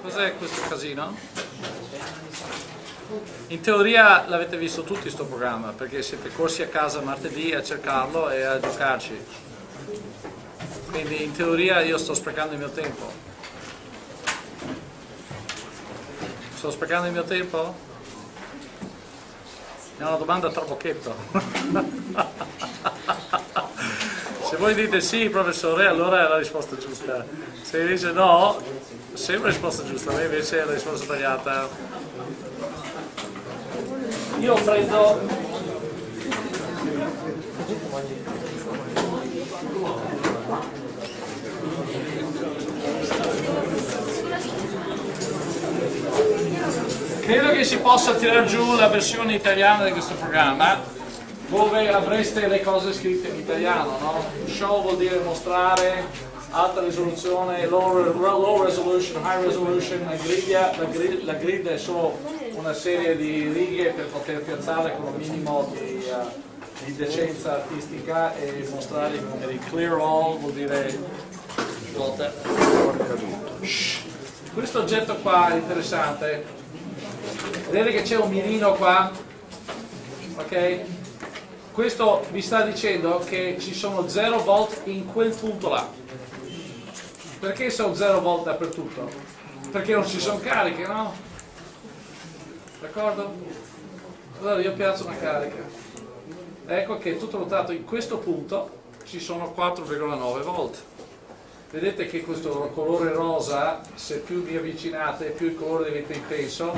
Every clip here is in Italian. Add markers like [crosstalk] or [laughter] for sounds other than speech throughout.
Cos'è questo casino? In teoria l'avete visto tutti questo programma, perché siete corsi a casa martedì a cercarlo e a giocarci. Quindi in teoria io sto sprecando il mio tempo. Sto sprecando il mio tempo? È una domanda troppo chetto. [laughs] Se voi dite sì, professore, allora è la risposta giusta. Se dice no, sembra la risposta giusta, ma invece è la risposta sbagliata. Io prendo Credo che si possa tirare giù la versione italiana di questo programma dove avreste le cose scritte in italiano, no? Show vuol dire mostrare, alta risoluzione, low, low resolution, high resolution, la, griglia, la, grid, la, grid, è solo una serie di righe per poter piazzare con un minimo di, uh, di decenza artistica e mostrare i numeri. Clear all vuol dire questo oggetto qua è interessante. Vedete che c'è un mirino qua ok? Questo vi sta dicendo che ci sono 0 volt in quel punto là perché sono 0 volt dappertutto? perché non ci sono cariche no? d'accordo? allora io piazzo una carica ecco che tutto notato in questo punto ci sono 4,9 volt vedete che questo colore rosa se più vi avvicinate più il colore diventa intenso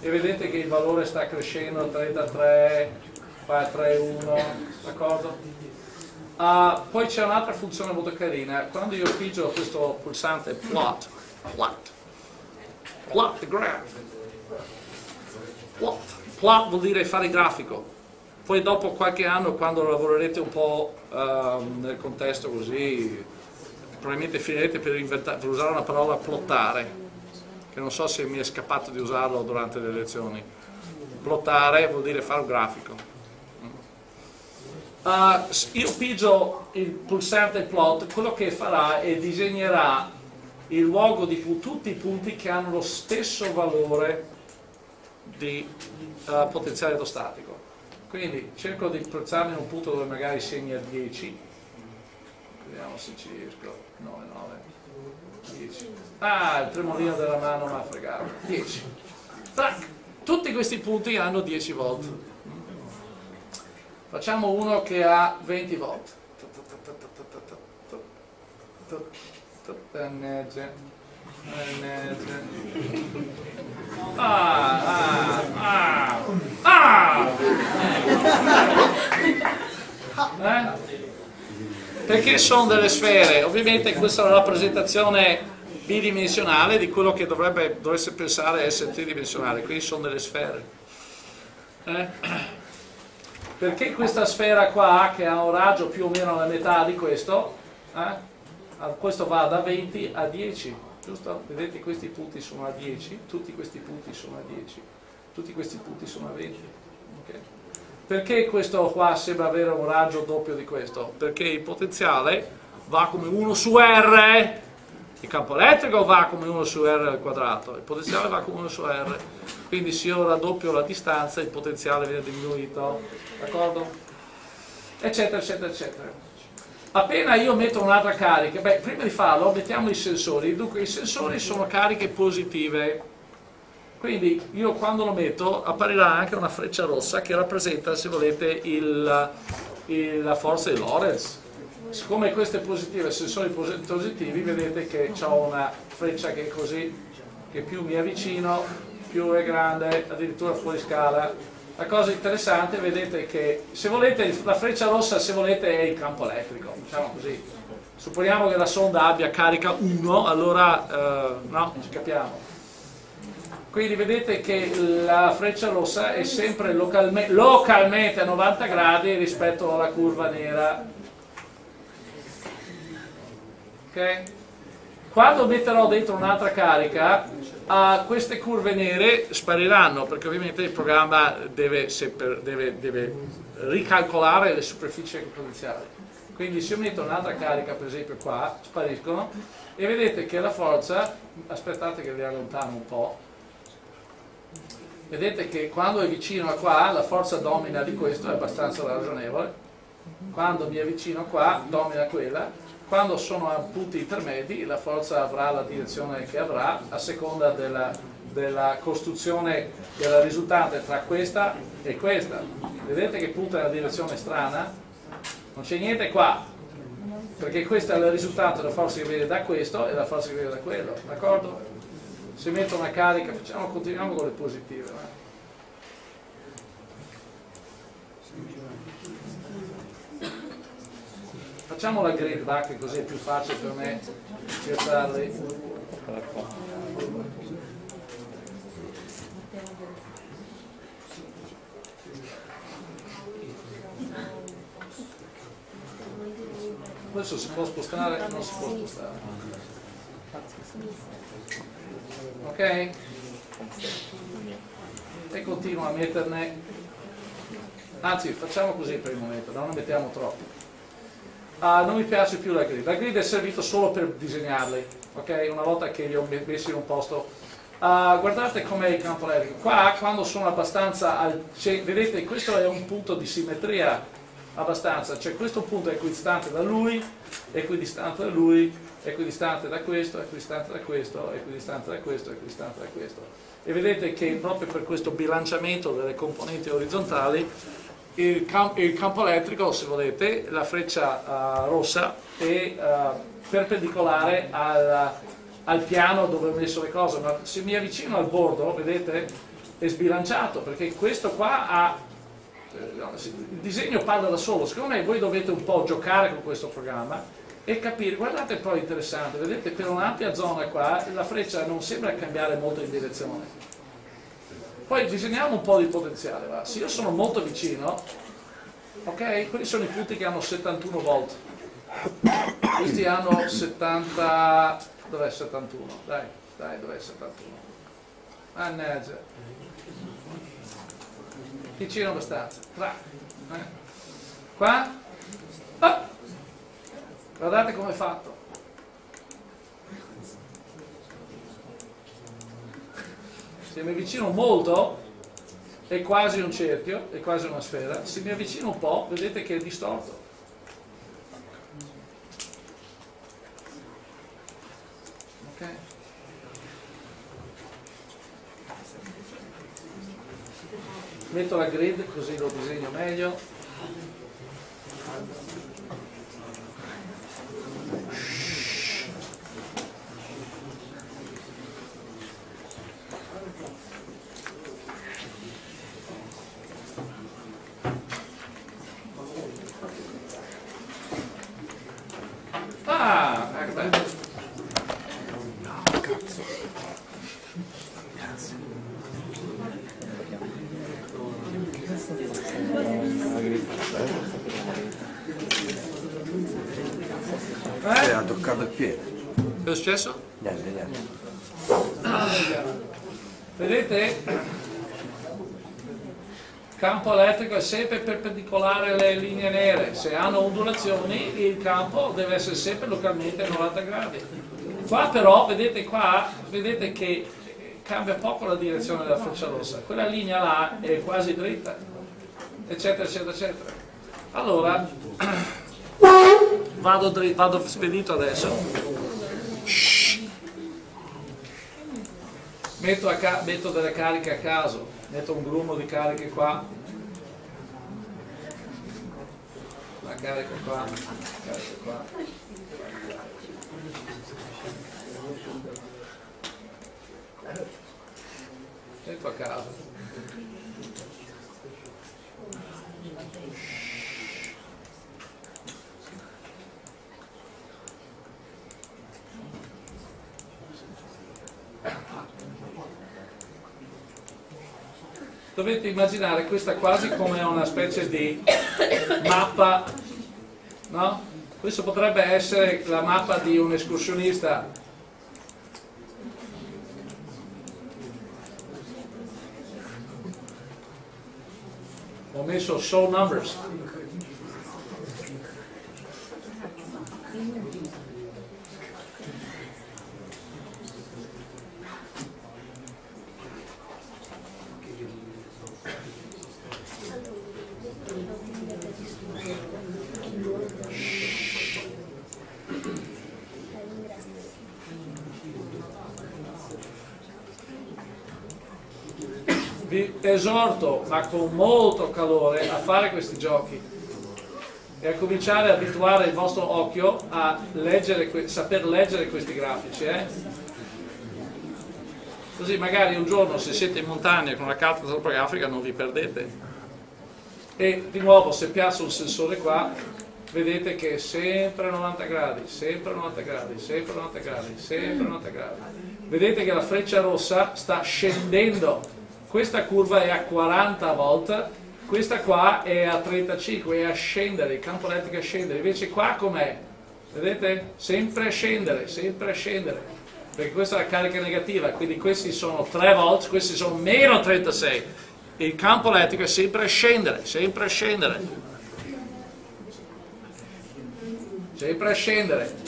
e vedete che il valore sta crescendo 33 qua 3,1 d'accordo? Uh, poi c'è un'altra funzione molto carina. Quando io pigio questo pulsante plot plot plot the graph. Plot plot vuol dire fare grafico. Poi dopo qualche anno quando lavorerete un po' uh, nel contesto così probabilmente finirete per, per, usare una parola plottare che non so se mi è scappato di usarlo durante le lezioni. Plottare vuol dire fare un grafico Uh, io pigio il pulsante plot, quello che farà è disegnerà il luogo di tutti i punti che hanno lo stesso valore di uh, potenziale idrostatico. Quindi cerco di piazzarmi in un punto dove magari segna 10, vediamo se ci riesco, 9, 9, 10. Ah, il tremolino della mano mi ha fregato, 10. Tac. Tutti questi punti hanno 10 volt Facciamo uno che ha 20 volt. Mannaggia. Mannaggia. Ah, ah, ah, ah! Eh? Perché sono delle sfere? Ovviamente questa è una rappresentazione bidimensionale di quello che dovrebbe, dovreste pensare essere tridimensionale, qui sono delle sfere. Eh? Perché questa sfera qua che ha un raggio più o meno la metà di questo eh, questo va da 20 a 10 giusto? vedete questi punti sono a 10 tutti questi punti sono a 10 tutti questi punti sono a 20 okay. perché questo qua sembra avere un raggio doppio di questo? perché il potenziale va come 1 su R il campo elettrico va come 1 su R al quadrato, il potenziale va come 1 su R, quindi se io raddoppio la distanza il potenziale viene diminuito, d'accordo? Eccetera, eccetera, eccetera. Appena io metto un'altra carica, beh, prima di farlo mettiamo i sensori, dunque i sensori sono cariche positive, quindi io quando lo metto apparirà anche una freccia rossa che rappresenta, se volete, il, il, la forza di Lorentz siccome questo è positivo e sensori positivi vedete che ho una freccia che è così che più mi avvicino più è grande addirittura fuori scala. La cosa interessante vedete che se volete la freccia rossa se volete è il campo elettrico diciamo così. Supponiamo che la sonda abbia carica 1 allora eh, no ci capiamo. Quindi vedete che la freccia rossa è sempre localme localmente a 90 gradi rispetto alla curva nera Okay? Quando metterò dentro un'altra carica, uh, queste curve nere spariranno perché ovviamente il programma deve, deve, deve ricalcolare le superfici potenziali. quindi se io metto un'altra carica per esempio qua spariscono e vedete che la forza aspettate che vi allontano un po' vedete che quando è vicino a qua la forza domina di questo è abbastanza ragionevole quando mi avvicino qua domina quella quando sono a punti intermedi la forza avrà la direzione che avrà a seconda della, della costruzione della risultante tra questa e questa vedete che punta nella direzione strana? non c'è niente qua perché questo è il risultato della forza che viene da questo e la forza che viene da quello d'accordo? se metto una carica facciamo, continuiamo con le positive facciamo la grid che così è più facile per me cercarli questo si può spostare non si può spostare. Ok? E continuo a metterne. Anzi facciamo così per il momento non ne mettiamo troppo Uh, non mi piace più la grid. La grid è servita solo per disegnarli, ok? Una volta che li ho messi in un posto. Uh, guardate com'è il campo elettrico. Qua, quando sono abbastanza al vedete, questo è un punto di simmetria abbastanza, cioè questo punto è equidistante da lui, equidistante da lui, equidistante da questo, equidistante da questo, equidistante da questo, equidistante da questo. E vedete che proprio per questo bilanciamento delle componenti orizzontali il, camp il, campo elettrico, se volete, la freccia uh, rossa è uh, perpendicolare al, al, piano dove ho messo le cose, ma se mi avvicino al bordo, vedete, è sbilanciato, perché questo qua ha... Eh, il disegno parla da solo, secondo me voi dovete un po' giocare con questo programma e capire, guardate poi interessante, vedete per un'ampia zona qua la freccia non sembra cambiare molto in direzione poi disegniamo un po' di potenziale, va. se io sono molto vicino, ok? Quelli sono i punti che hanno 71 volt, questi hanno 70, dov'è 71? Dai, dai, dov'è 71? Mannaggia. Vicino abbastanza, tra. Eh. Qua? Oh! Guardate come è fatto. Se mi avvicino molto è quasi un cerchio, è quasi una sfera, se mi avvicino un po' vedete che è distorto. Okay. Metto la grid così lo disegno meglio. Successo? Niente, niente. Vedete? campo elettrico è sempre perpendicolare alle linee nere, se hanno ondulazioni il campo deve essere sempre localmente a 90 gradi. Qua però, vedete qua, vedete che cambia poco la direzione della freccia rossa, quella linea là è quasi dritta, eccetera, eccetera, eccetera. Allora, [clears throat] vado, vado spedito adesso. Metto, metto, delle cariche a caso, metto un grumo di cariche qua, una carica qua, carica qua. Metto a caso. Dovete immaginare questa quasi come una specie di mappa, no? Questo potrebbe essere la mappa di un escursionista. Ho messo show numbers. Vi esorto, ma con molto calore, a fare questi giochi e a cominciare a abituare il vostro occhio a leggere, saper leggere questi grafici. Eh? Così magari un giorno se siete in montagna con una carta topografica non vi perdete. E di nuovo se piazzo un sensore qua, vedete che è sempre 90 gradi, sempre 90 gradi, sempre 90 gradi, sempre 90 gradi. Vedete che la freccia rossa sta scendendo questa curva è a 40 volt, questa qua è a 35, è a scendere, il campo elettrico è a scendere, invece qua com'è? Vedete? Sempre a scendere, sempre a scendere, perché questa è la carica negativa, quindi questi sono 3 volt, questi sono meno 36, il campo elettrico è sempre a scendere, sempre a scendere, sempre a scendere.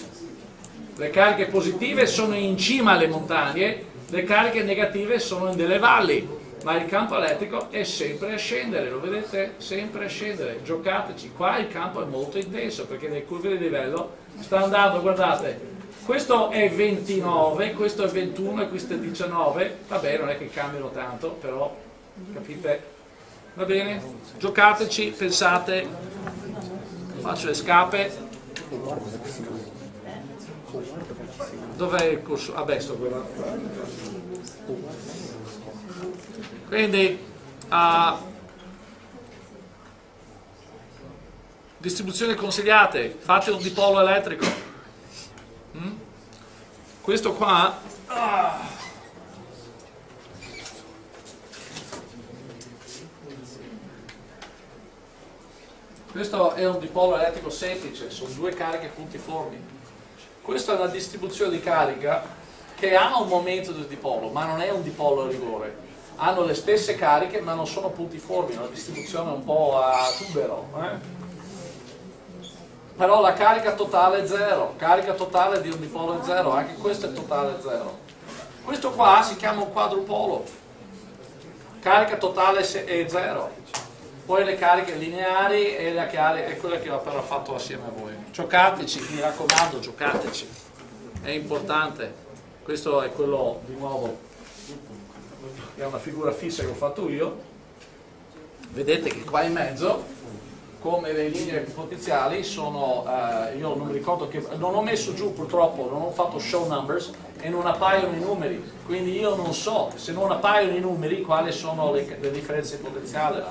Le cariche positive sono in cima alle montagne, le cariche negative sono in delle valli ma il campo elettrico è sempre a scendere, lo vedete? Sempre a scendere, giocateci, qua il campo è molto intenso perché le curve di livello sta andando, guardate, questo è 29, questo è 21 e questo è 19, vabbè non è che cambiano tanto, però capite? Va bene? Giocateci, pensate, faccio le scape. Dov'è il corso? Vabbè, sto guardando. Quindi uh, distribuzioni consigliate, fate un dipolo elettrico. Mm? Questo qua ah, questo è un dipolo elettrico semplice, sono due cariche puntiformi. Questa è una distribuzione di carica che ha un momento di dipolo, ma non è un dipolo a rigore hanno le stesse cariche ma non sono puntiformi, una distribuzione un po' a tubero. Eh? Però la carica totale è zero, carica totale di un dipolo è zero, anche questo è totale zero. Questo qua si chiama un quadrupolo, carica totale è zero. Poi le cariche lineari e la è quella che ho appena fatto assieme a voi. Giocateci, mi raccomando, giocateci. È importante. Questo è quello di nuovo è una figura fissa che ho fatto io, vedete che qua in mezzo, come le linee potenziali, sono, eh, io non mi ricordo che, non ho messo giù purtroppo, non ho fatto show numbers e non appaiono i numeri, quindi io non so, se non appaiono i numeri, quali sono le, le differenze potenziali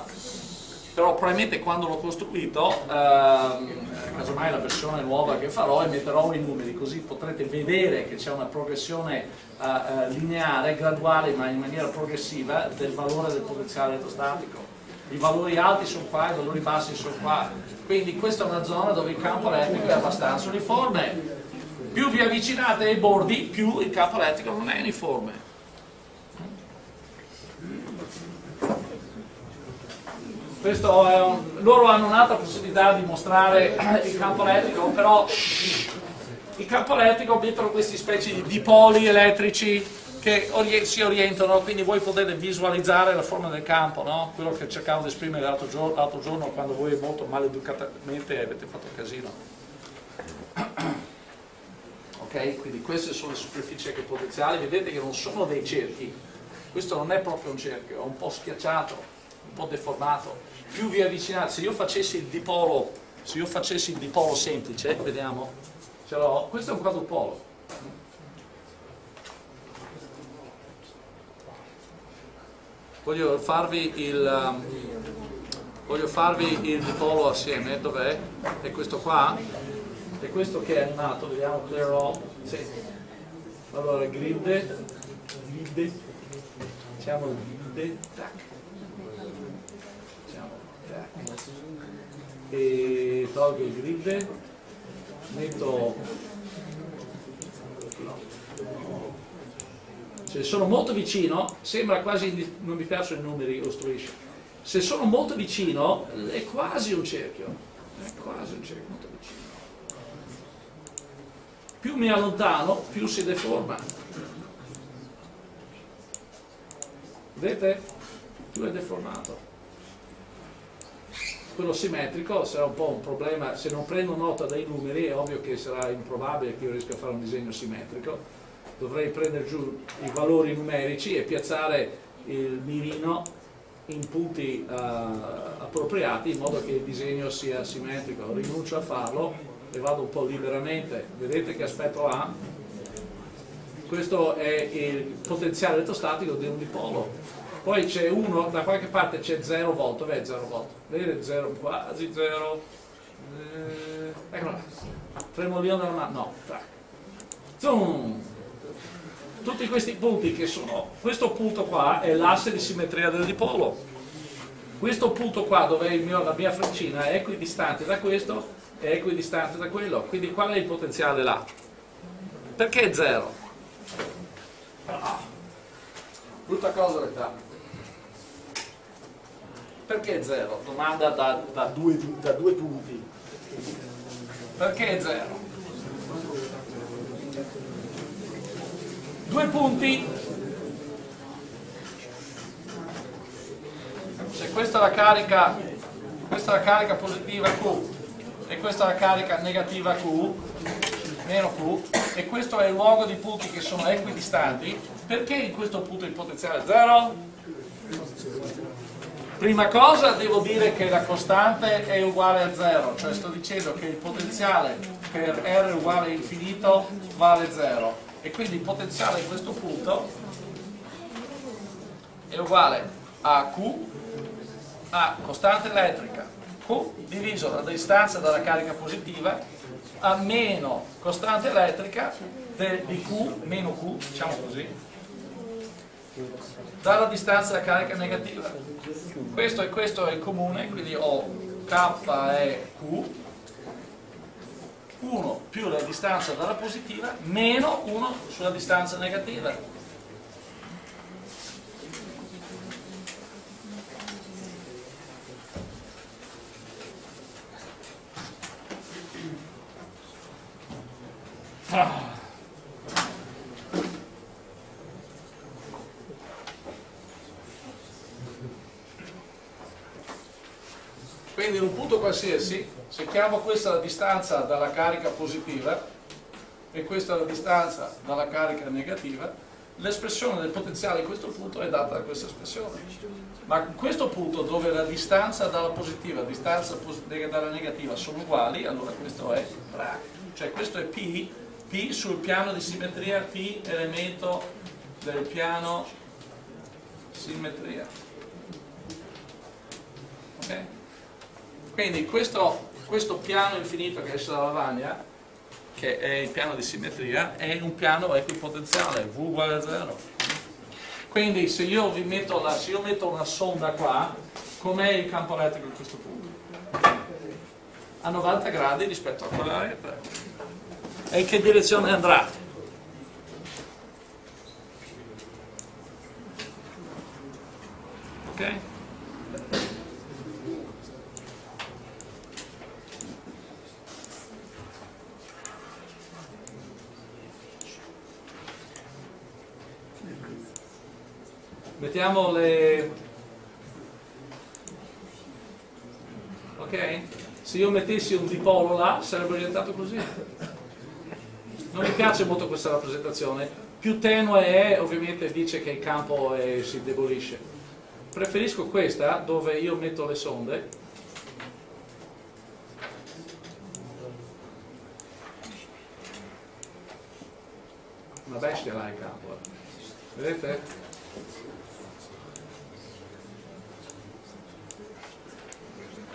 però probabilmente quando l'ho costruito, ehm, casomai la versione nuova che farò, metterò i numeri, così potrete vedere che c'è una progressione eh, eh, lineare, graduale, ma in maniera progressiva, del valore del potenziale elettrostatico. I valori alti sono qua, i valori bassi sono qua. Quindi questa è una zona dove il campo elettrico è abbastanza uniforme. Più vi avvicinate ai bordi, più il campo elettrico non è uniforme. Un, loro hanno un'altra possibilità di mostrare [clears throat] il campo elettrico, però il campo elettrico mettono queste specie di dipoli elettrici che ori si orientano, quindi voi potete visualizzare la forma del campo, no? quello che cercavo di esprimere l'altro giorno, giorno, quando voi molto maleducatamente avete fatto casino. [clears throat] ok, quindi queste sono le superfici potenziali, vedete che non sono dei cerchi, questo non è proprio un cerchio, è un po' schiacciato, un po' deformato. Più vi avvicinate, se io facessi il dipolo, se io facessi il dipolo semplice, vediamo, questo è un quadrupolo. Voglio farvi il, um, voglio farvi il dipolo assieme, dov'è? È questo qua? È questo che è animato, vediamo clear all. Sì. Allora grid, grid, facciamo il grid, tac. Facciamo, tac. E tolgo il grid metto se sono molto vicino sembra quasi non mi piacciono i numeri ostruisce. Se sono molto vicino è quasi un cerchio è quasi un cerchio molto vicino. Più mi allontano più si deforma. Vedete? più è deformato quello simmetrico sarà un po' un problema. Se non prendo nota dei numeri è ovvio che sarà improbabile che io riesca a fare un disegno simmetrico. Dovrei prendere giù i valori numerici e piazzare il mirino in punti uh, appropriati in modo che il disegno sia simmetrico. Rinuncio a farlo e vado un po' liberamente. Vedete che aspetto ha questo è il potenziale elettrostatico di un dipolo poi c'è uno, da qualche parte c'è 0 volt, dov'è 0 volt? Vedete 0, quasi 0, eh, eccolo là, tremolino della mano, no, tac. Zoom! Tutti questi punti che sono, questo punto qua è l'asse di simmetria del dipolo, questo punto qua dove è mio, la mia freccina è equidistante da questo è equidistante da quello, quindi qual è il potenziale là? Perché 0? Ah, brutta cosa l'età. Perché 0? Domanda da, da, due, da due punti. Perché 0? Due punti. Se questa è la carica, questa è la carica positiva Q e questa è la carica negativa Q, meno Q, e questo è il luogo di punti che sono equidistanti, perché in questo punto il potenziale è 0? Prima cosa devo dire che la costante è uguale a 0, cioè sto dicendo che il potenziale per R uguale a infinito vale 0 e quindi il potenziale a questo punto è uguale a Q a costante elettrica. Q diviso la distanza dalla carica positiva a meno costante elettrica di Q meno Q, diciamo così, dalla distanza della carica negativa. Questo e questo è il comune, quindi ho K è Q, 1 più la distanza dalla positiva, meno 1 sulla distanza negativa. Ah. Quindi in un punto qualsiasi, se chiamo questa la distanza dalla carica positiva e questa la distanza dalla carica negativa, l'espressione del potenziale in questo punto è data da questa espressione. Ma in questo punto dove la distanza dalla positiva e la distanza dalla negativa sono uguali, allora questo è brach. Cioè questo è P, P sul piano di simmetria, P elemento del piano simmetria. Ok? Quindi questo, questo piano infinito che esce dalla lavagna, che è il piano di simmetria, è un piano equipotenziale, V uguale a 0. Quindi se io, metto, la, se io metto una sonda qua, com'è il campo elettrico a questo punto? A 90 gradi rispetto a quell'area. E in che direzione andrà? Ok? Mettiamo le ok? Se io mettessi un dipolo là sarebbe orientato così. Non mi piace molto questa rappresentazione. Più tenue è ovviamente dice che il campo è, si indebolisce. Preferisco questa dove io metto le sonde. Una bestia là in campo eh. vedete?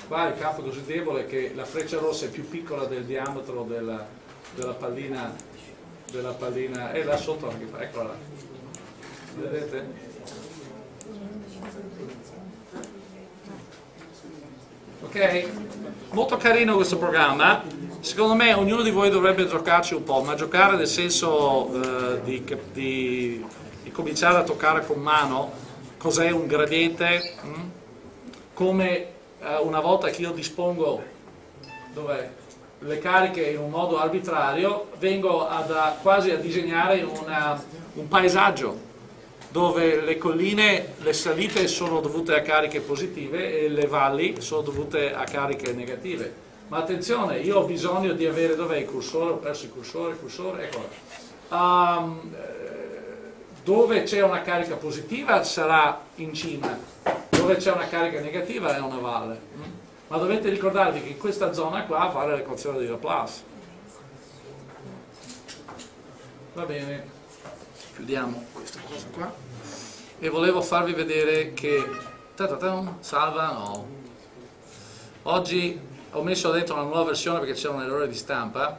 Qua il campo è così debole che la freccia rossa è più piccola del diametro della, della pallina della pallina e là sotto anche eccola là vedete? ok? molto carino questo programma secondo me ognuno di voi dovrebbe giocarci un po' ma giocare nel senso eh, di, di, di, cominciare a toccare con mano cos'è un gradiente mh? Hm? come eh, una volta che io dispongo le cariche in un modo arbitrario, vengo ad, a, quasi a disegnare una, un paesaggio dove le colline, le salite sono dovute a cariche positive e le valli sono dovute a cariche negative. Ma attenzione, io ho bisogno di avere, dov'è il cursore? Ho perso il cursore, il cursore, eccolo. Um, dove c'è una carica positiva sarà in cima, dove c'è una carica negativa è una valle. Ma dovete ricordarvi che in questa zona qua vale l'equazione di Laplace. Va bene, chiudiamo questa cosa qua. E volevo farvi vedere che... Salva, no. Oggi ho messo dentro una nuova versione perché c'era un errore di stampa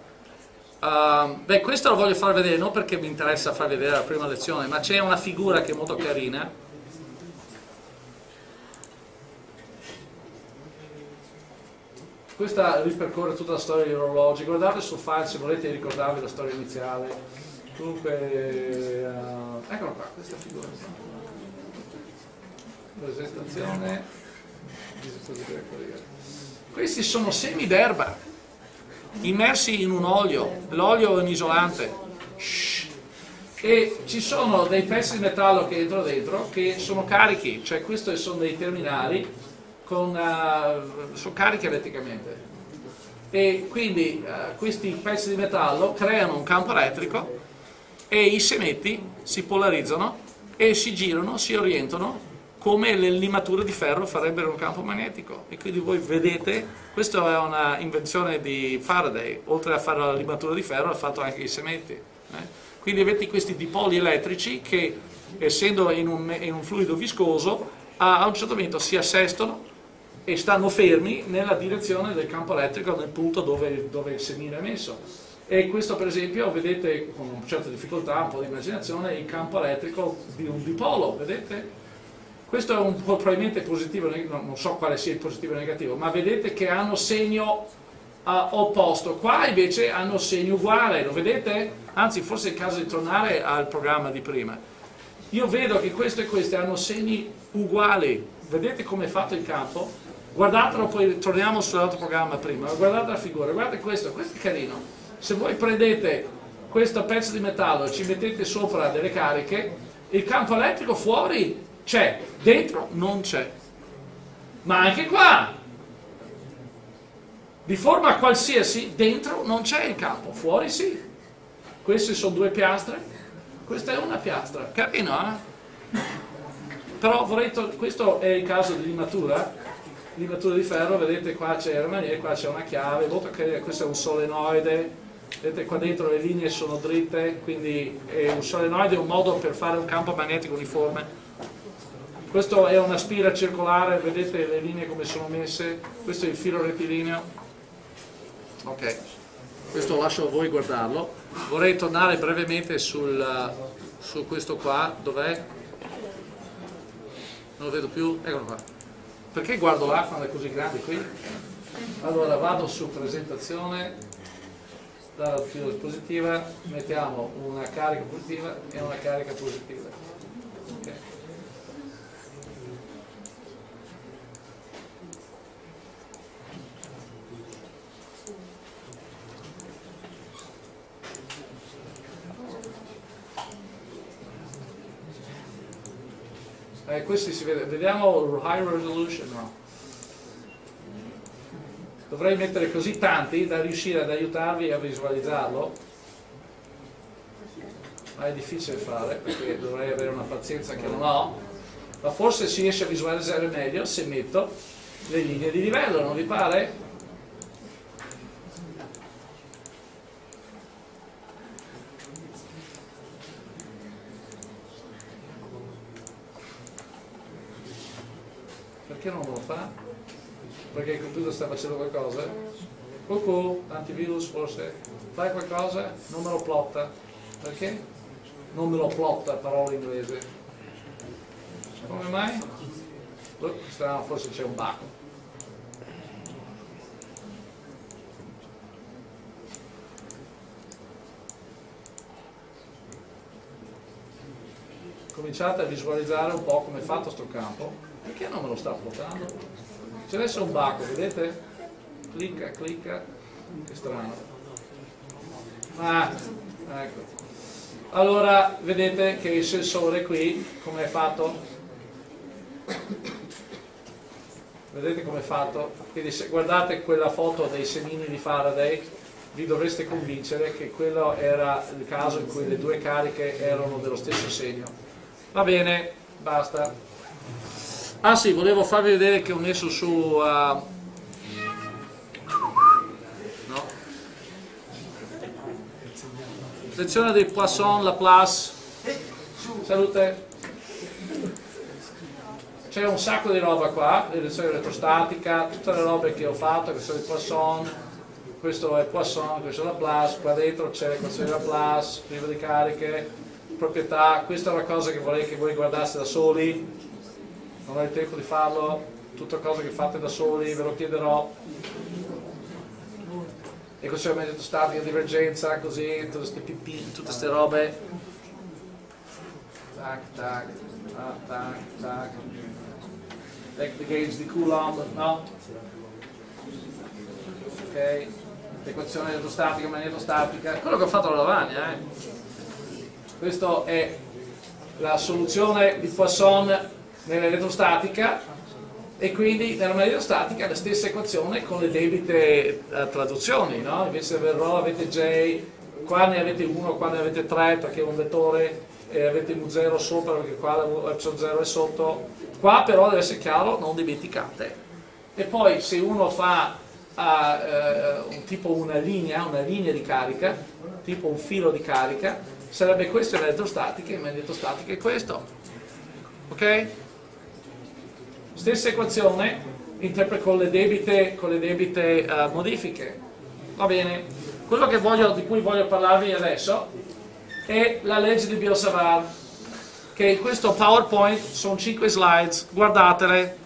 Uh, beh, questo lo voglio far vedere non perché mi interessa far vedere la prima lezione, ma c'è una figura che è molto carina. Questa ripercorre tutta la storia degli orologi. Guardate sul file se volete ricordarvi la storia iniziale. Dunque, uh, eccola qua, questa figura. Presentazione. Questi sono semi d'erba immersi in un olio, l'olio è un isolante. Shhh. E ci sono dei pezzi di metallo che entrano dentro che sono carichi, cioè questi sono dei terminali con, uh, sono carichi elettricamente. E quindi uh, questi pezzi di metallo creano un campo elettrico e i semetti si polarizzano e si girano, si orientano come le limature di ferro farebbero un campo magnetico e quindi voi vedete, questa è una invenzione di Faraday, oltre a fare la limatura di ferro ha fatto anche i semetti. Eh? Quindi avete questi dipoli elettrici che essendo in un, in un fluido viscoso a un certo momento si assestano e stanno fermi nella direzione del campo elettrico nel punto dove, dove il semino è messo. E questo per esempio vedete con una certa difficoltà, un po' di immaginazione, il campo elettrico di un dipolo, vedete? Questo è un po' probabilmente positivo, non so quale sia il positivo o il negativo, ma vedete che hanno segno uh, opposto. Qua invece hanno segno uguale, lo vedete? Anzi, forse è il caso di tornare al programma di prima. Io vedo che questo e questo hanno segni uguali. Vedete come è fatto il campo? Guardatelo, poi torniamo sull'altro programma prima. Guardate la figura, guardate questo, questo è carino. Se voi prendete questo pezzo di metallo e ci mettete sopra delle cariche, il campo elettrico fuori c'è, dentro non c'è. Ma anche qua, di forma qualsiasi, dentro non c'è il campo, fuori sì. Queste sono due piastre, questa è una piastra, carino eh? Però vorrei questo è il caso di limatura, limatura di ferro, vedete qua c'è il maniera, qua c'è una chiave, molto carina, questo è un solenoide, vedete qua dentro le linee sono dritte, quindi un solenoide è un modo per fare un campo magnetico uniforme questo è una spira circolare, vedete le linee come sono messe, questo è il filo rettilineo. Ok, questo lascio a voi guardarlo. Vorrei tornare brevemente sul, su questo qua, dov'è? Non lo vedo più, eccolo qua. Perché guardo là quando è così grande qui? Allora vado su presentazione, dalla dispositiva, mettiamo una carica positiva e una carica positiva. Eh, questi si vede, vediamo high resolution, no. Dovrei mettere così tanti da riuscire ad aiutarvi a visualizzarlo, ma è difficile fare perché dovrei avere una pazienza che non ho, ma forse si riesce a visualizzare meglio se metto le linee di livello, non vi pare? Perché non lo fa? Perché il computer sta facendo qualcosa? Cucù, antivirus forse? Fai qualcosa? Non me lo plotta. Perché? Non me lo plotta, parola inglese. Come mai? Strano, forse c'è un bug. Cominciate a visualizzare un po' come è fatto sto campo perché non me lo sta portando? C'è adesso un baco, vedete? Clicca, clicca. che strano. Ah, ecco. Allora, vedete che il sensore qui, come è fatto? Vedete come è fatto? Quindi se guardate quella foto dei semini di Faraday, vi dovreste convincere che quello era il caso in cui le due cariche erano dello stesso segno. Va bene, basta. Ah sì, volevo farvi vedere che ho messo su... Uh, Lezione dei Poisson Laplace. Salute. C'è un sacco di roba qua, lezione elettrostatica, tutte le robe che ho fatto, che sono i Poisson, questo è Poisson, questo è Laplace, qua dentro c'è l'equazione di Laplace, prima di cariche, proprietà, questa è una cosa che vorrei che voi guardaste da soli, non ho il tempo di farlo, tutte cose che fate da soli, ve lo chiederò e così ovviamente statica, divergenza, così, tutte queste pipì, tutte queste robe. Tac, tac, tac, tac, tac. Like the gauge di Coulomb, no? Ok, l'equazione elettrostatica, magnetostatica, quello che ho fatto alla lavagna, eh. Questa è la soluzione di Poisson nell'elettrostatica e quindi nella magnetostatica la stessa equazione con le debite uh, traduzioni, no? invece aver ρ avete J, qua ne avete 1, qua ne avete 3 perché è un vettore e avete mu0 sopra perché qua l'epsilon 0 è sotto, qua però deve essere chiaro, non dimenticate. E poi se uno fa uh, un tipo una linea, una linea di carica, tipo un filo di carica, sarebbe questo l'elettrostatica e il magnetostatica è questo. Ok? Stessa equazione con le debite, con le debite uh, modifiche. Va bene? Quello voglio, di cui voglio parlarvi adesso è la legge di Biot-Savart, che in questo PowerPoint sono 5 slides, guardatele.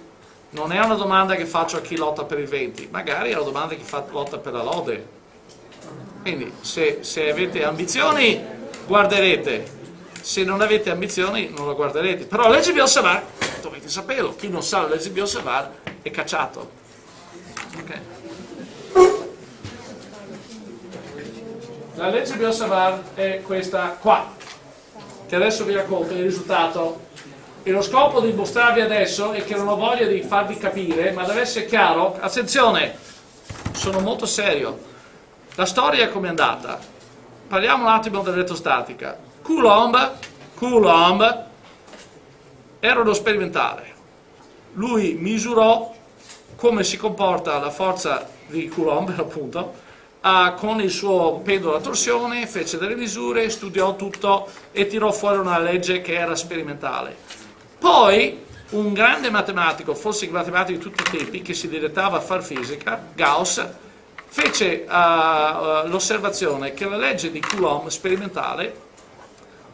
Non è una domanda che faccio a chi lotta per il 20, magari è una domanda che fa, lotta per la lode. Quindi se, se avete ambizioni guarderete, se non avete ambizioni non la guarderete. Però legge Biot-Savart dovete saperlo, chi non sa legge Biosavar è cacciato. Okay. La legge Biosavar è questa qua, che adesso vi racconto il risultato. E lo scopo di mostrarvi adesso è che non ho voglia di farvi capire, ma deve essere chiaro, attenzione, sono molto serio. La storia è come è andata. Parliamo un attimo dell'elettrostatica. Coulomb, Coulomb era uno sperimentale. Lui misurò come si comporta la forza di Coulomb, [laughs] appunto, Uh, con il suo pendolo a torsione, fece delle misure, studiò tutto e tirò fuori una legge che era sperimentale. Poi un grande matematico, forse il matematico di tutti i tempi, che si direttava a far fisica, Gauss, fece uh, uh, l'osservazione che la legge di Coulomb sperimentale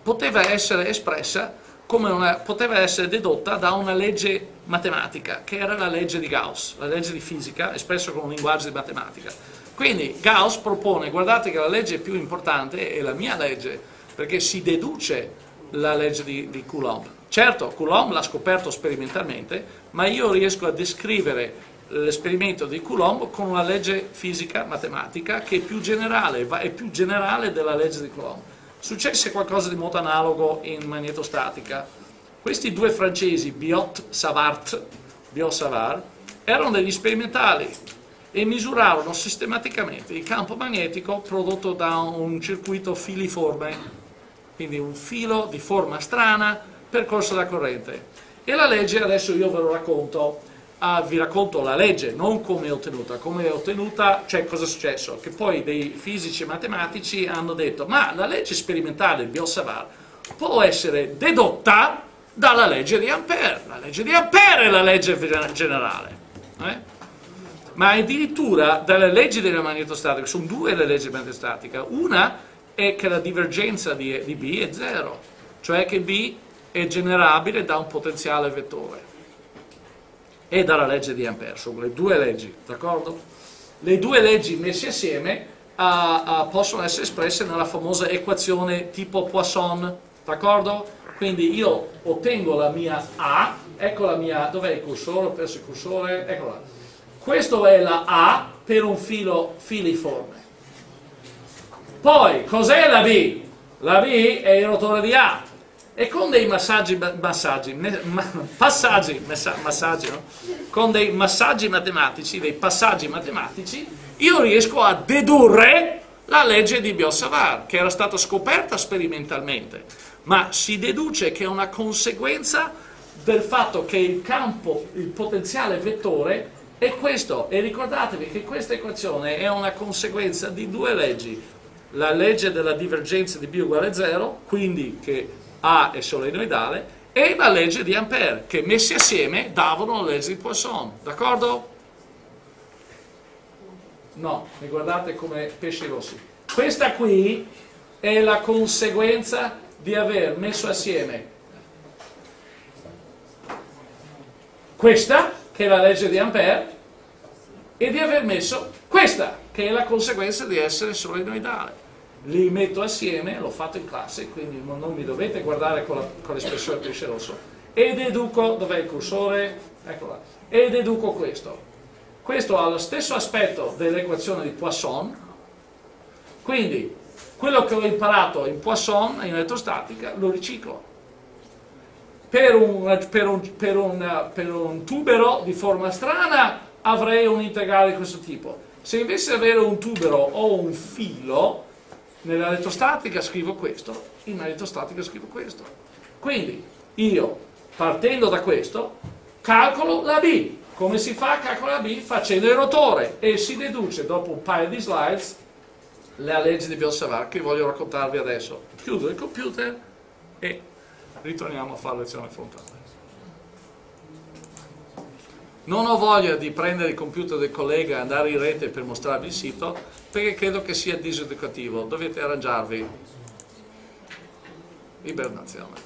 poteva essere espressa come una, poteva essere dedotta da una legge matematica, che era la legge di Gauss, la legge di fisica espressa con un linguaggio di matematica. Quindi Gauss propone, guardate che la legge più importante è la mia legge, perché si deduce la legge di, di Coulomb. Certo, Coulomb l'ha scoperto sperimentalmente, ma io riesco a descrivere l'esperimento di Coulomb con una legge fisica matematica che è più generale, è più generale della legge di Coulomb. Successe qualcosa di molto analogo in magnetostatica. Questi due francesi, Biot-Savart, Biot-Savart, erano degli sperimentali e misurarono sistematicamente il campo magnetico prodotto da un circuito filiforme, quindi un filo di forma strana percorso da corrente. E la legge, adesso io ve lo racconto, ah, vi racconto la legge, non come è ottenuta. Come è ottenuta, cioè cosa è successo? Che poi dei fisici e matematici hanno detto ma la legge sperimentale di Biot-Savart può essere dedotta dalla legge di Ampère. La legge di Ampère è la legge generale. Eh? Ma addirittura dalle leggi della magnetostatica, sono due le leggi della magnetostatica, una è che la divergenza di, di B è zero, cioè che B è generabile da un potenziale vettore e dalla legge di Ampère, sono le due leggi, d'accordo? Le due leggi messe assieme a, a, possono essere espresse nella famosa equazione tipo Poisson, d'accordo? Quindi io ottengo la mia A, ecco la mia, dov'è il cursore? Ho perso il cursore, eccola. Questo è la A per un filo filiforme. Poi, cos'è la B? La B è il rotore di A. E con dei massaggi, massaggi ma, passaggi, massaggi, no? con dei massaggi matematici, dei passaggi matematici, io riesco a dedurre la legge di Biot-Savart, che era stata scoperta sperimentalmente, ma si deduce che è una conseguenza del fatto che il campo, il potenziale vettore è questo. E ricordatevi che questa equazione è una conseguenza di due leggi. La legge della divergenza di B uguale a 0, quindi che A è solenoidale, e la legge di Ampère, che messi assieme davano la legge di Poisson. D'accordo? No, mi guardate come pesci rossi. Questa qui è la conseguenza di aver messo assieme questa, che è la legge di Ampère, e di aver messo questa, che è la conseguenza di essere solenoidale. Li metto assieme, l'ho fatto in classe, quindi non mi dovete guardare con, l'espressione pesce rosso, e deduco, dov'è il cursore? Eccola. E deduco questo. Questo ha lo stesso aspetto dell'equazione di Poisson, quindi quello che ho imparato in Poisson, in elettrostatica, lo riciclo. Per un, per, un, per, un, per un, tubero di forma strana avrei un integrale di questo tipo. Se invece avere un tubero o un filo, nell'elettrostatica scrivo questo, in elettrostatica scrivo questo. Quindi io, partendo da questo, calcolo la B, come si fa a calcolare B? Facendo il rotore e si deduce dopo un paio di slides la legge di Biot-Savart che voglio raccontarvi adesso. Chiudo il computer e ritorniamo a fare lezione frontale. Non ho voglia di prendere il computer del collega e andare in rete per mostrarvi il sito perché credo che sia diseducativo, dovete arrangiarvi. Ibernazione.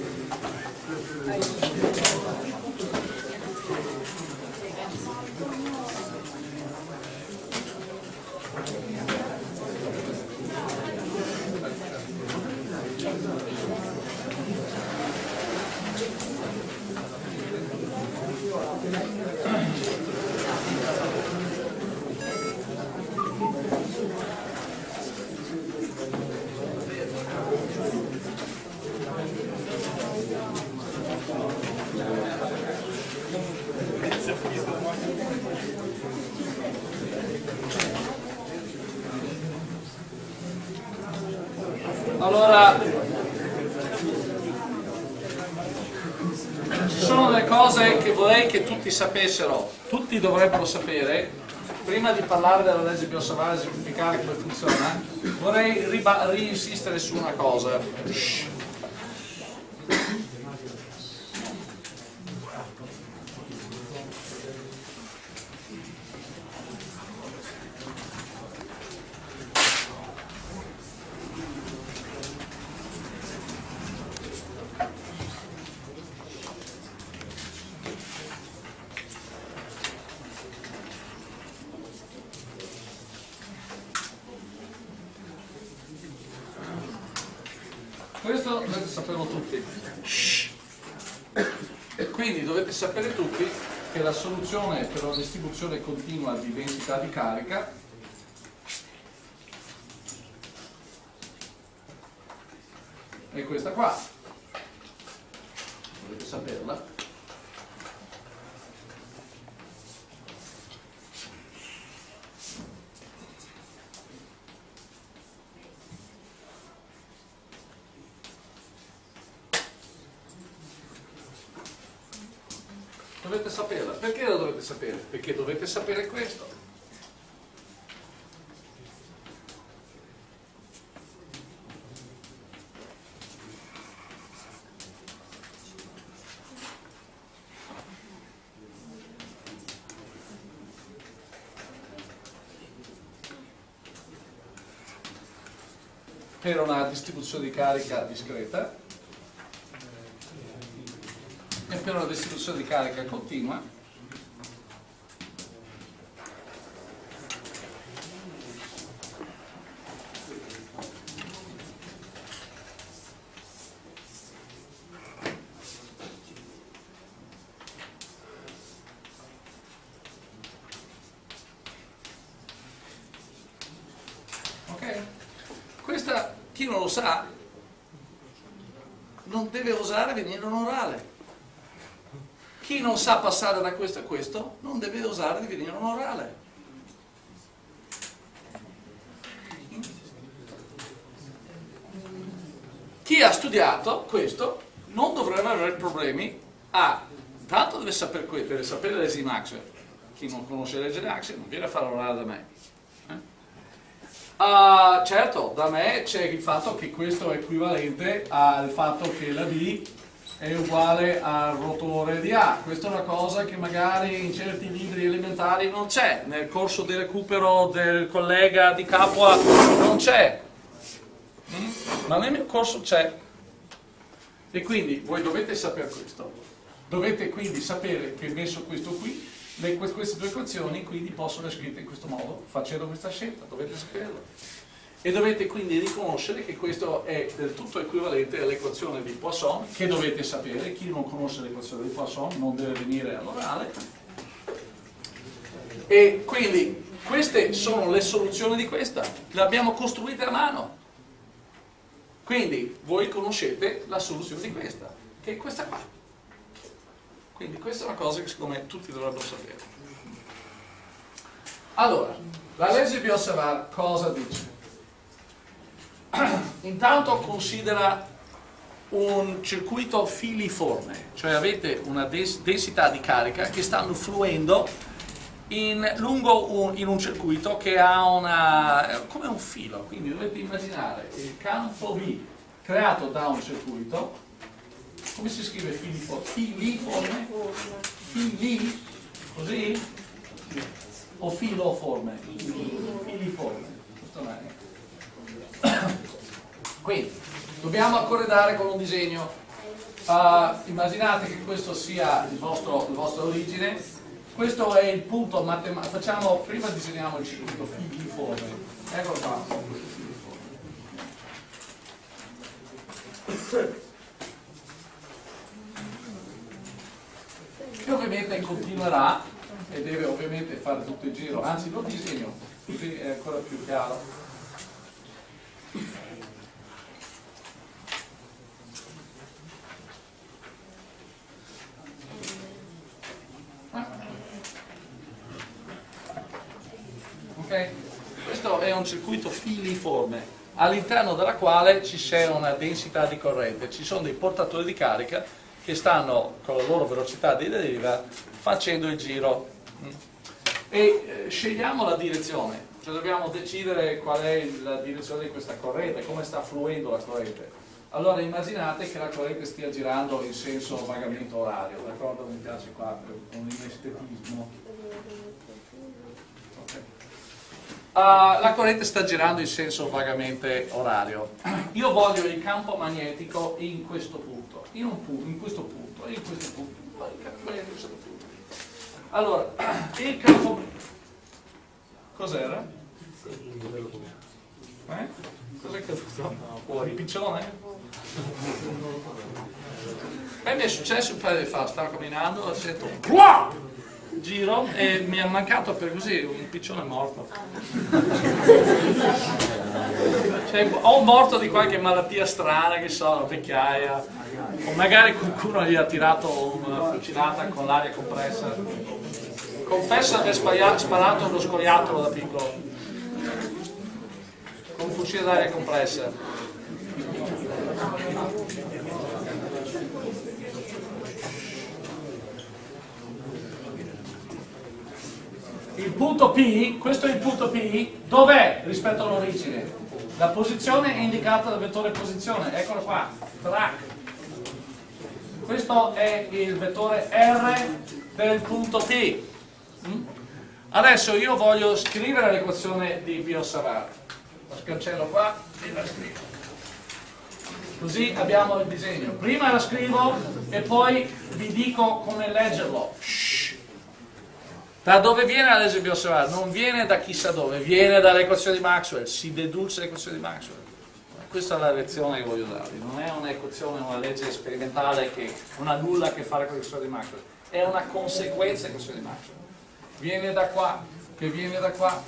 Allora, ci sono delle cose che vorrei che tutti sapessero, tutti dovrebbero sapere, prima di parlare della legge biosavare e semplificare come funziona, vorrei reinsistere su una cosa. Questo dovete saperlo tutti. E quindi dovete sapere tutti che la soluzione per una distribuzione continua di densità di carica è questa qua. Dovete saperla. dovete saperla? Perché la dovete sapere? Perché dovete sapere questo. per una distribuzione di carica discreta e per una distribuzione di carica continua ok? Questa, chi non lo sa, non deve osare venire in un orale. Chi non sa passare da questo a questo, non deve osare di venire un orale. Chi ha studiato questo non dovrebbe avere problemi a, intanto deve sapere, deve sapere le Emax, chi non conosce le Emax non viene a fare l'orale da me. Ah, certo, da me c'è il fatto che questo è equivalente al fatto che la B è uguale al rotore di A. Questa è una cosa che magari in certi libri elementari non c'è, nel corso di recupero del collega di Capua non c'è, Mm? ma nel mio corso c'è. E quindi voi dovete sapere questo. Dovete quindi sapere che messo questo qui, le- que- queste due equazioni quindi possono essere scritte in questo modo, facendo questa scelta, dovete saperlo. E dovete quindi riconoscere che questo è del tutto equivalente all'equazione di Poisson, che dovete sapere, chi non conosce l'equazione di Poisson non deve venire all'orale. E quindi queste sono le soluzioni di questa, le abbiamo costruite a mano. Quindi voi conoscete la soluzione di questa, che è questa qua. Quindi questa è una cosa che secondo me tutti dovrebbero sapere. Allora, la legge di osservare cosa dice? [clears throat] Intanto considera un circuito filiforme, cioè avete una dens- densità di carica che stanno fluendo in, lungo un, in un circuito che ha una, come un filo, quindi dovete immaginare il campo V creato da un circuito, come si scrive filiforme? Filiforme? Fili? Così? O filoforme? Filiforme. [coughs] Quindi, dobbiamo accordare con un disegno. Ah, immaginate che questo sia il vostro, la vostra origine. Questo è il punto matematico. Facciamo, prima disegniamo il circuito filiforme. Eccolo qua. Che ovviamente continuerà e deve ovviamente fare tutto il giro, anzi lo disegno, così è ancora più chiaro. Ok? Questo è un circuito filiforme all'interno della quale ci c'è una densità di corrente, ci sono dei portatori di carica che stanno con la loro velocità di deriva facendo il giro. Mm. E eh, scegliamo la direzione, cioè dobbiamo decidere qual è la direzione di questa corrente, come sta fluendo la corrente. Allora immaginate che la corrente stia girando in senso vagamente orario, d'accordo? Mi piace qua per un estetismo. Ok. Ah, la corrente sta girando in senso vagamente orario. Io voglio il campo magnetico in questo punto, in, un pu- in questo punto, in questo punto. Il campo magnetico in questo punto. Allora, [clears throat] il campo... Cos'era? Eh? Cos'è caduto? Il piccione? Beh, mi è successo un paio di fa, stavo camminando, ho sento giro e mi è mancato per così un piccione morto. Cioè, o morto di qualche malattia strana, che so, una vecchiaia, o magari qualcuno gli ha tirato una fucilata con l'aria compressa. Confessa di aver sparato uno scoiattolo da piccolo, con un fucile d'aria compressa. Il punto P, questo è il punto P, dov'è rispetto all'origine? La posizione è indicata dal vettore posizione, eccolo qua, track. Questo è il vettore R del punto P. Mm? Adesso io voglio scrivere l'equazione di Biosavart. La scancello qua e la scrivo. Così abbiamo il disegno. Prima la scrivo e poi vi dico come leggerlo. Shh. Da dove viene la legge Biosavart? Non viene da chissà dove, viene dall'equazione di Maxwell, si deduce l'equazione di Maxwell. Questa è la lezione che voglio darvi, non è un'equazione, una legge sperimentale che non ha nulla a che fare con l'equazione di Maxwell, è una conseguenza dell'equazione di Maxwell viene da qua, che viene da qua.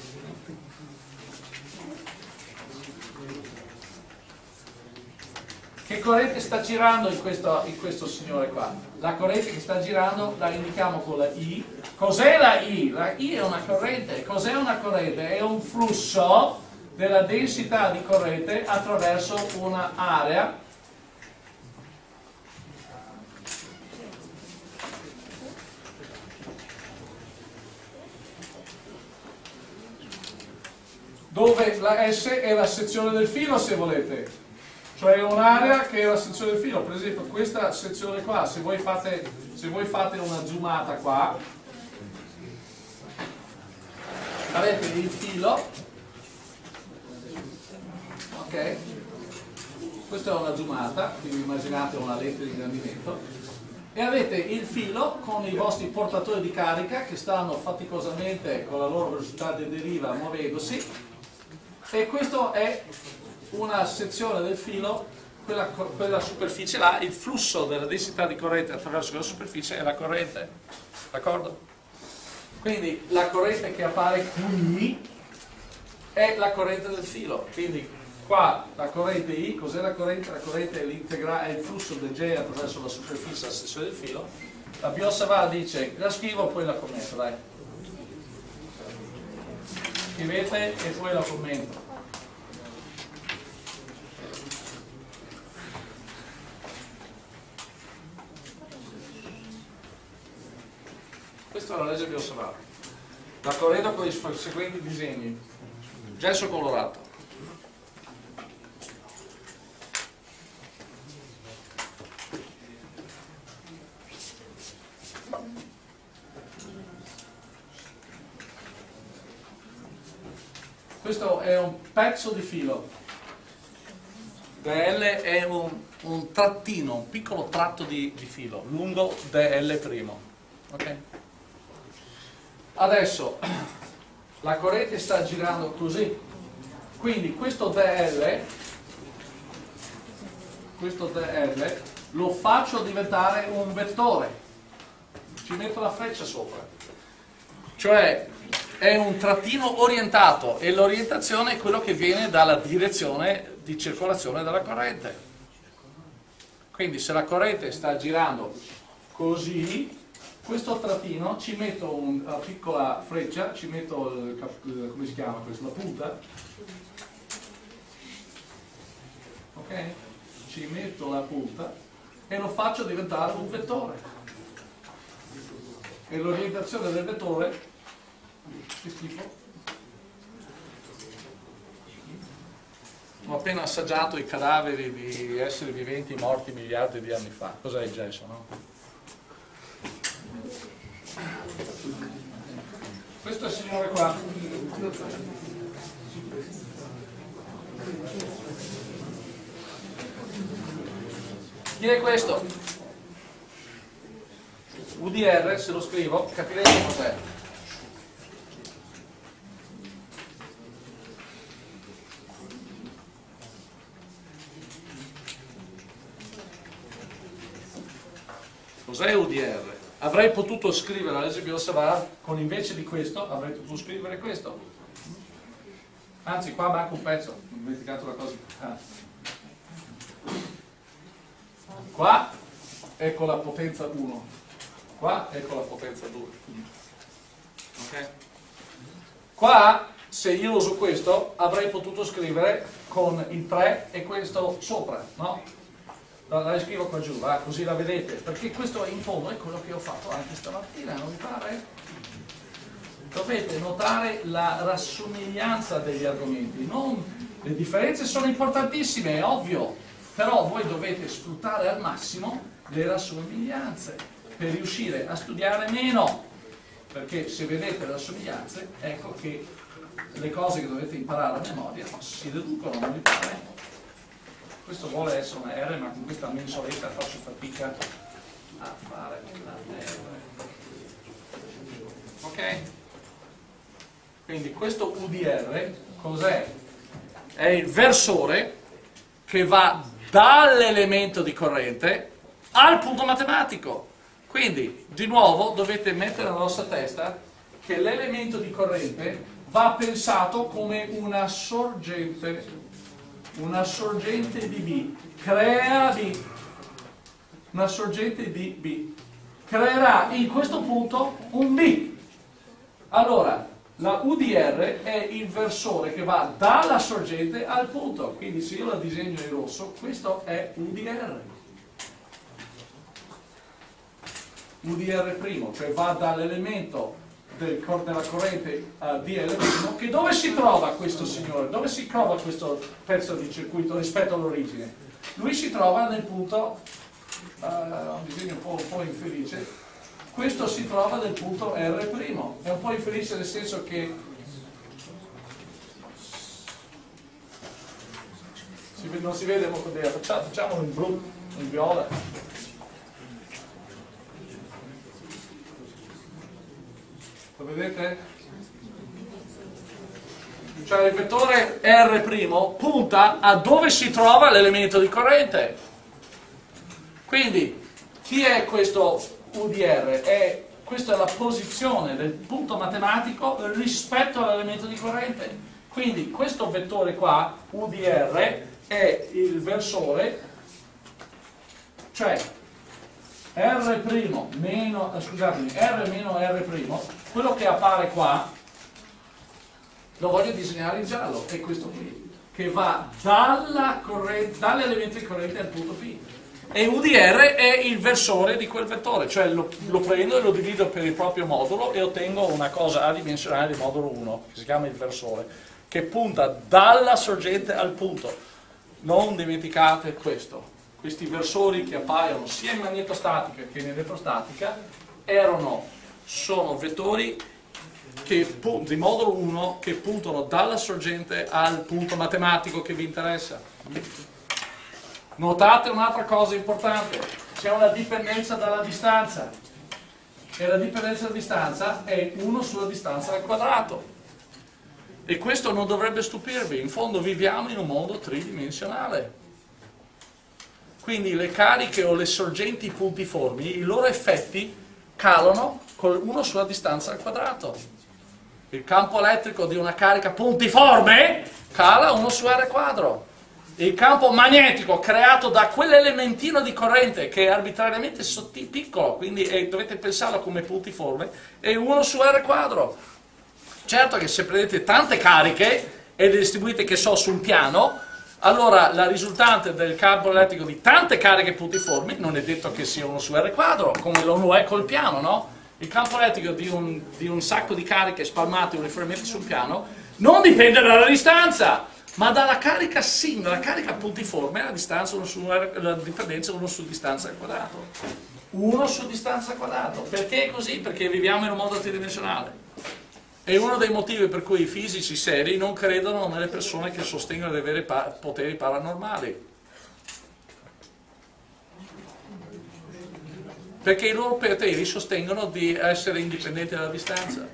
Che corrente sta girando in questo, in questo signore qua? La corrente che sta girando la indichiamo con la I. Cos'è la I? La I è una corrente. Cos'è una corrente? È un flusso della densità di corrente attraverso un'area dove la S è la sezione del filo se volete cioè un'area che è la sezione del filo. Per esempio questa sezione qua se voi fate, se voi fate una zoomata qua avete il filo. Ok? Questa è una zoomata quindi immaginate una lente di ingrandimento e avete il filo con i vostri portatori di carica che stanno faticosamente con la loro velocità di deriva muovendosi. E questa è una sezione del filo, quella, quella, superficie là, il flusso della densità di corrente attraverso quella superficie è la corrente, d'accordo? Quindi la corrente che appare qui è la corrente del filo, quindi qua la corrente I, cos'è la corrente? La corrente è, è il flusso del J attraverso la superficie della sezione del filo, la Biosava dice, la scrivo poi la commento, dai. Scrivete e poi la commento. Questa è la legge biosonale. La corredo con i seguenti disegni. Gesso colorato. Questo è un pezzo di filo. DL è un, un trattino, un piccolo tratto di, di filo, lungo DL'. Ok? Adesso [clears throat] la corrente sta girando così, quindi questo DL, questo DL lo faccio diventare un vettore, ci metto la freccia sopra, cioè è un trattino orientato e l'orientazione è quello che viene dalla direzione di circolazione della corrente. Quindi se la corrente sta girando così, questo trattino ci metto una piccola freccia, ci metto il, come si chiama questo, la punta, ok? Ci metto la punta e lo faccio diventare un vettore. E l'orientazione del vettore, che schifo, ho appena assaggiato i cadaveri di esseri viventi morti miliardi di anni fa. Cos'è il gesso, no? Questo signore qua. Chi è questo? UDR, se lo scrivo, capirete cos'è. Cos'è UDR? Avrei potuto scrivere la legge Biosavà con invece di questo avrei potuto scrivere questo. Anzi qua manca un pezzo ho dimenticato una cosa. Qua ecco la potenza 1 qua ecco la potenza 2 ok? Qua se io uso questo avrei potuto scrivere con il 3 e questo sopra no? La scrivo qua giù, va, così la vedete, perché questo in fondo è quello che ho fatto anche stamattina, non vi pare? dovete notare la rassomiglianza degli argomenti, non, le differenze sono importantissime, è ovvio, però voi dovete sfruttare al massimo le rassomiglianze per riuscire a studiare meno, perché se vedete le rassomiglianze, ecco che le cose che dovete imparare a memoria si deducono, non vi pare? Questo vuole essere una R, ma con questa mensoletta faccio fatica a fare la R. Ok? Quindi questo UDR cos'è? È il versore che va dall'elemento di corrente al punto matematico. Quindi, di nuovo, dovete mettere nella vostra testa che l'elemento di corrente va pensato come una sorgente, una sorgente di B, crea B, una sorgente di B, creerà in questo punto un B. Allora, la UDR è il versore che va dalla sorgente al punto, quindi se io la disegno in rosso, questo è UDR. UDR', cioè va dall'elemento del, della corrente uh, DL', che dove si trova questo signore? Dove si trova questo pezzo di circuito rispetto all'origine? Lui si trova nel punto, uh, un disegno un po', un po' infelice, questo si trova nel punto R', è un po' infelice nel senso che non si vede molto bene, facciamolo in blu, in viola. Lo vedete? Cioè il vettore R' punta a dove si trova l'elemento di corrente. Quindi, chi è questo UDR è, questa è la posizione del punto matematico rispetto all'elemento di corrente. Quindi questo vettore qua, UDR, è il versore, cioè R' meno, scusatemi, R meno R', quello che appare qua, lo voglio disegnare in giallo, è questo qui, che va dall'elemento di corrente al punto P e UDR è il versore di quel vettore, cioè lo, lo, prendo e lo divido per il proprio modulo e ottengo una cosa adimensionale di modulo 1, che si chiama il versore, che punta dalla sorgente al punto. Non dimenticate questo, questi versori che appaiono sia in magnetostatica che in elettrostatica erano, sono vettori che, di modulo 1 che puntano dalla sorgente al punto matematico che vi interessa. Notate un'altra cosa importante, c'è una dipendenza dalla distanza e la dipendenza dalla distanza è 1 sulla distanza al quadrato. E questo non dovrebbe stupirvi, in fondo viviamo in un mondo tridimensionale. Quindi le cariche o le sorgenti puntiformi, i loro effetti calano con 1 sulla distanza al quadrato. Il campo elettrico di una carica puntiforme cala 1 su R quadro il campo magnetico creato da quell'elementino di corrente che è arbitrariamente sottile, piccolo, quindi è, dovete pensarlo come puntiforme, è 1 su R quadro. Certo che se prendete tante cariche e le distribuite, che so, su un piano, allora la risultante del campo elettrico di tante cariche puntiformi non è detto che sia 1 su R quadro, come lo è col piano, no? Il campo elettrico di un, di un sacco di cariche spalmate uniformemente sul piano non dipende dalla distanza ma dalla carica singola, la carica puntiforme, la, distanza, uno su, la dipendenza 1 su distanza al quadrato. 1 su distanza al quadrato. Perché è così? Perché viviamo in un mondo tridimensionale. È uno dei motivi per cui i fisici seri non credono nelle persone che sostengono di avere pa poteri paranormali. Perché i loro poteri sostengono di essere indipendenti dalla distanza.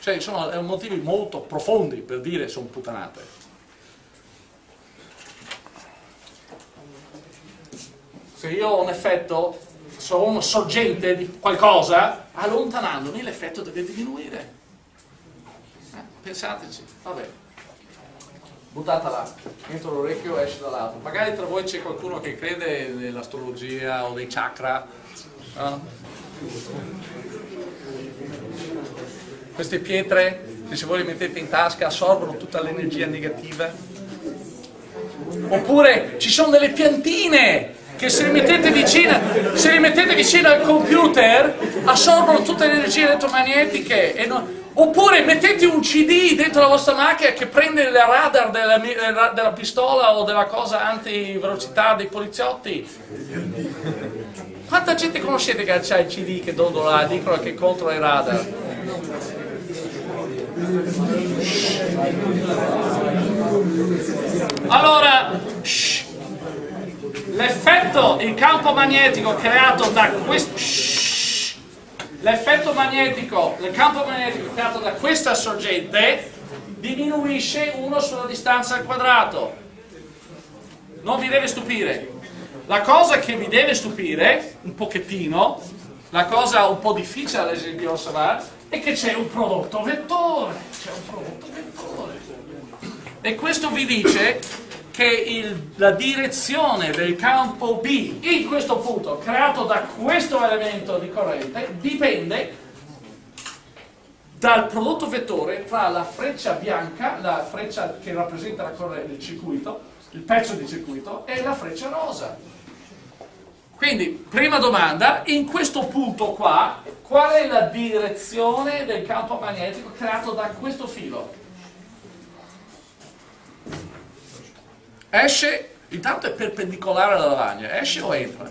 Cioè sono motivi molto profondi per dire sono puttanate. Se io ho un effetto, sono sorgente di qualcosa, allontanandomi l'effetto deve diminuire. Eh, pensateci, vabbè. Buttata là, entro l'orecchio e esce dall'altro. Magari tra voi c'è qualcuno che crede nell'astrologia o nei chakra. No? Queste pietre, se voi le mettete in tasca, assorbono tutta l'energia negativa. Oppure ci sono delle piantine che se li mettete vicino, se li mettete vicino al computer assorbono tutte le energie elettromagnetiche non, oppure mettete un CD dentro la vostra macchina che prende il radar della, della pistola o della cosa anti-velocità dei poliziotti? Quanta gente conoscete che ha il CD che dondola dicono che controlla i radar? Allora l'effetto il campo magnetico creato da questo l'effetto magnetico il campo magnetico creato da questa sorgente diminuisce 1 sulla distanza al quadrato. Non vi deve stupire. La cosa che vi deve stupire un pochettino la cosa un po' difficile ad esempio osservare è che c'è un prodotto vettore c'è un prodotto vettore. E questo vi dice che il, la direzione del campo B in questo punto, creato da questo elemento di corrente, dipende dal prodotto vettore tra la freccia bianca, la freccia che rappresenta la corrente, il circuito, il pezzo di circuito, e la freccia rosa. Quindi, prima domanda, in questo punto qua, qual è la direzione del campo magnetico creato da questo filo? Esce, intanto è perpendicolare alla lavagna, esce o entra?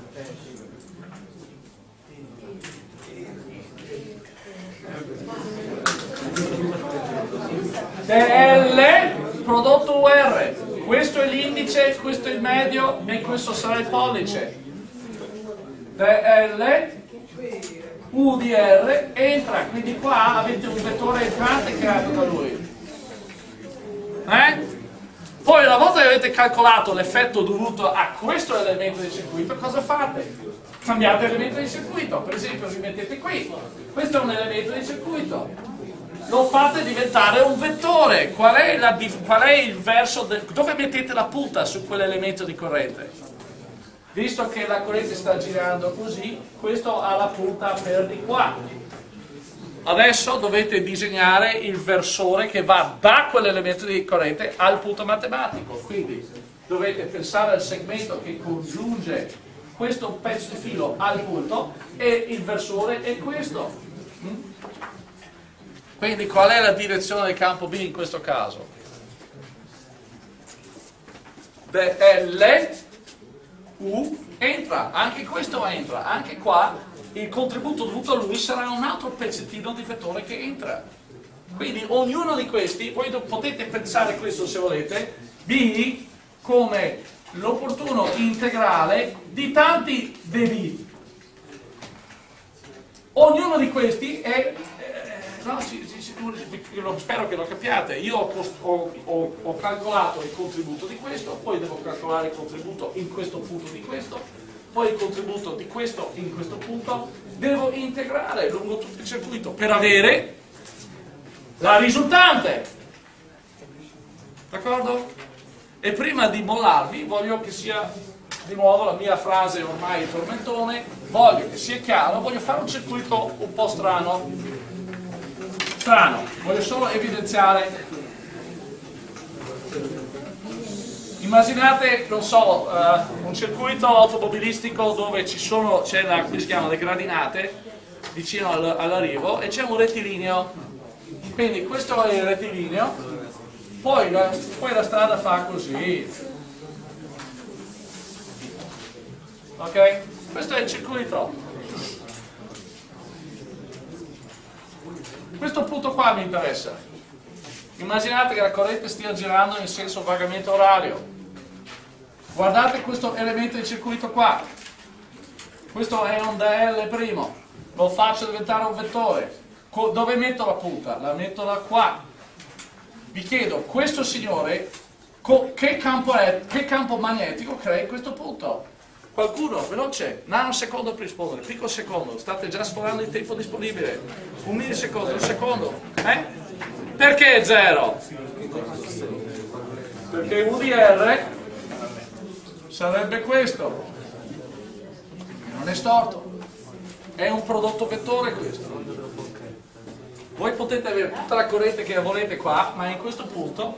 DL prodotto UR, questo è l'indice, questo è il medio e questo sarà il pollice. DL UDR entra, quindi qua avete un vettore entrante creato da lui. Eh? Poi una volta che avete calcolato l'effetto dovuto a questo elemento di circuito, cosa fate? Cambiate elemento di circuito, per esempio vi mettete qui, questo è un elemento di circuito, lo fate diventare un vettore, qual è, la, qual è il verso, de, dove mettete la punta su quell'elemento di corrente? Visto che la corrente sta girando così, questo ha la punta per di qua, Adesso dovete disegnare il versore che va da quell'elemento di corrente al punto matematico. Quindi dovete pensare al segmento che congiunge questo pezzo di filo al punto e il versore è questo. Mm? Quindi qual è la direzione del campo B in questo caso? L, U, entra, anche questo entra, anche qua il contributo dovuto a lui sarà un altro pezzettino di vettore che entra. Quindi ognuno di questi, voi potete pensare questo se volete, B come l'opportuno integrale di tanti dB. Ognuno di questi è, eh, no, ci, ci, spero che lo capiate, io ho, ho, ho calcolato il contributo di questo, poi devo calcolare il contributo in questo punto di questo, poi il contributo di questo in questo punto, devo integrare lungo tutto il circuito per avere la risultante. D'accordo? E prima di mollarvi voglio che sia di nuovo la mia frase ormai tormentone, voglio che sia chiaro, voglio fare un circuito un po' strano. Strano, voglio solo evidenziare Immaginate, non so, uh, un circuito automobilistico dove ci sono, c'è le gradinate vicino al, all'arrivo e c'è un rettilineo. Quindi questo è il rettilineo, poi la, poi la strada fa così. Ok? Questo è il circuito. Questo punto qua mi interessa. Immaginate che la corrente stia girando in senso vagamente orario guardate questo elemento di circuito qua. Questo è un DL lo faccio diventare un vettore. Dove metto la punta? la metto da qua. Vi chiedo, questo signore che campo, è, che campo magnetico crea in questo punto? Qualcuno, veloce, nanosecondo per rispondere, piccolo secondo, state già sforando il tempo disponibile, un millisecondo, un secondo, eh? Perché zero? Perché UDR sarebbe questo. Non è storto. È un prodotto vettore questo. Voi potete avere tutta la corrente che volete qua, ma in questo punto,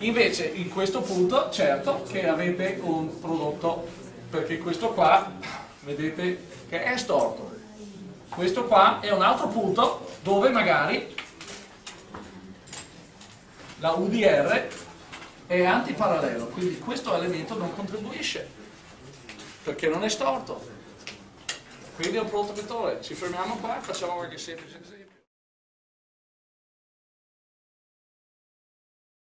invece in questo punto, certo che avete un prodotto perché questo qua, vedete che è storto. Questo qua è un altro punto dove magari la UDR è antiparallelo, quindi questo elemento non contribuisce, perché non è storto. Quindi è un pronto vettore. Ci fermiamo qua e facciamo qualche semplice.